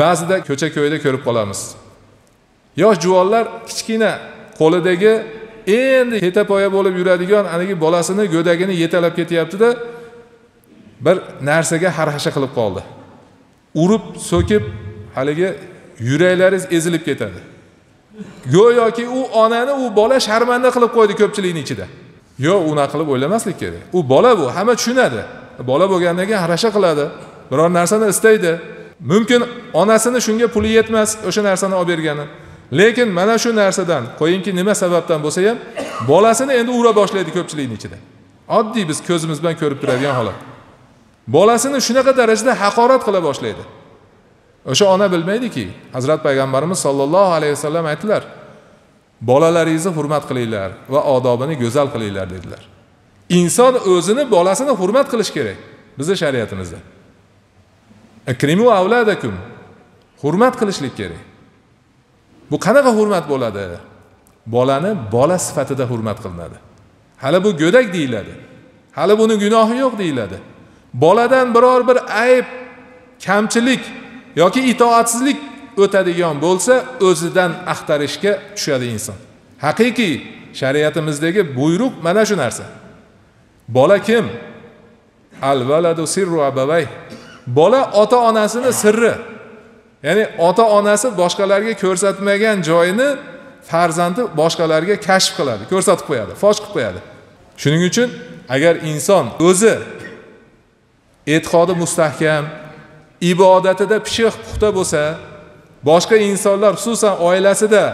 ba'zida ko'cha ko'yda ko'rib qolamiz. Yosh juvonlar kichkina qo'lidagi endi yetapoya bo'lib yuradigan haligi bolasini go'dagini yetalab ketyaptida bir narsaga harhasha qilib qoldi. Urib so'kib haligi yuraklaringiz ezilib ketadi. Go'yoki u onani u bola sharmanda qilib qo'ydi ko'pchilikni ichida. Yo'q unaqa qilib o'ylamaslik kerak. U bola bu hamma tushunadi. Bola bo'lgandan keyin harasha qiladi. Biror narsani istaydi. Mumkin onasini shunga puli yetmas o'sha narsani olib bergani. Lekin mana shu narsadan qo'yingki nima sababdan bo'lsa ham bolasini endi ura boshlaydi ko'pchilikni ichida. Oddiy biz ko'zimiz bilan ko'rib turadigan holat. Bolasini shunaqa darajada haqorat qila boshlaydi. O'sha ona bilmaydiki hazrat payg'ambarimiz sollallohu alayhi vasallam aytdilar bolalaringizni hurmat qilinglar va odobini go'zal qilinglar dedilar. Inson o'zini bolasini hurmat qilish kerak bizni shariatimizda. Ikrimu avladakum. Hurmat qilishlik kerak. Bu qanaqa hurmat bo'ladi? Bolani bola sifatida hurmat qilinadi. Hali bu go'dak deyiladi. Hali buni gunohi yo'q deyiladi. Boladan biror bir ayb kamchilik yoki itoatsizlik o'tadigan bo'lsa o'zidan axtarishga tushadi inson. Haqiqiy shariatimizdagi buyruq mana shu narsa. Bola kim? Al valadu sirru abavay bola ota onasini sirri. Ya'ni ota onasi boshqalarga ko'rsatmagan joyini farzandi boshqalarga kashf qiladi ko'rsatib qo'yadi fosh qilib qo'yadi. Shuning uchun agar inson o'zi e'tiqodi mustahkam ibodatida pishiq puxta bo'lsa boshqa insonlar xususan oilasida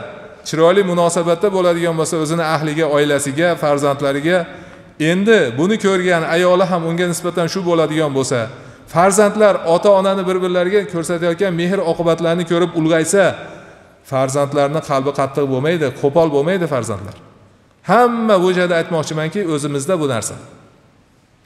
chiroyli munosabatda bo'ladigan bo'lsa o'zini ahliga oilasiga farzandlariga endi buni ko'rgan ayoli ham unga nisbatan shu bo'ladigan bo'lsa farzandlar ota onani bir birlariga ko'rsatayotgan mehr oqibatlarini ko'rib ulg'aysa farzandlarni qalbi qattiq bo'lmaydi qo'pol bo'lmaydi farzandlar. Hamma bu joyda aytmoqchimanki o'zimizda bu narsa.